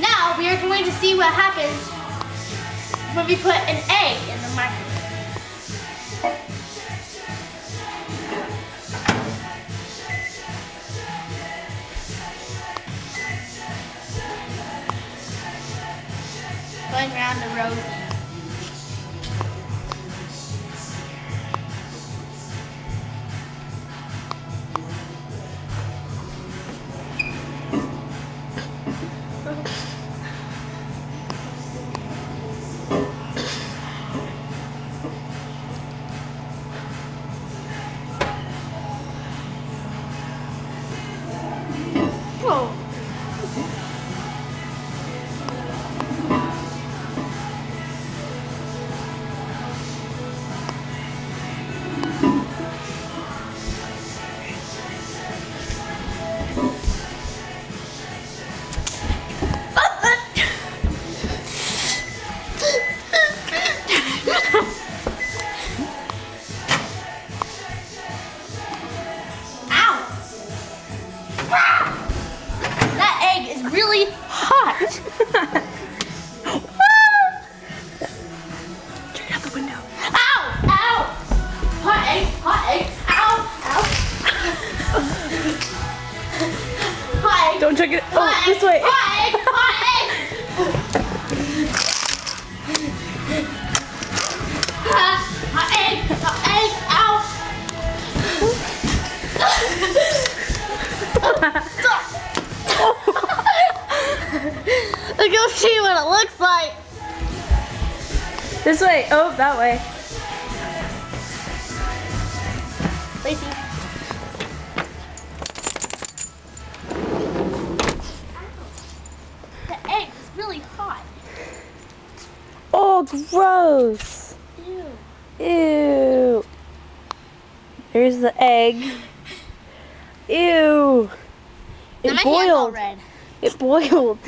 Now we are going to see what happens when we put an egg in the microwave. Going around the rosy. Don't check it. Oh, egg, this way. Egg! Hot egg! Hot hot egg! Hot egg! Ow! Let's go see what it looks like. This way. Oh, that way. The egg is really hot. Oh, gross. Ew. Ew. Here's the egg. Ew. It my hand's all boiled. It boiled.